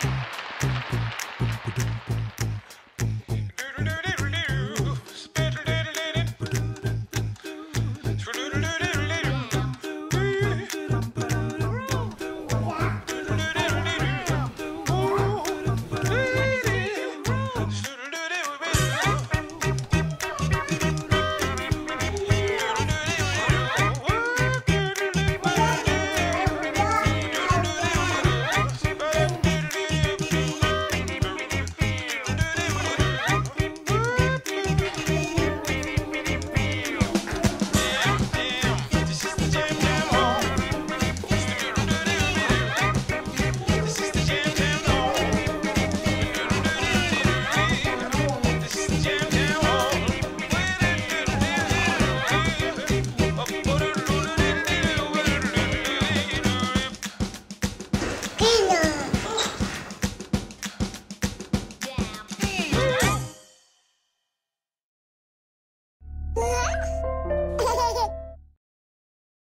boom, boom, boom. pequeños.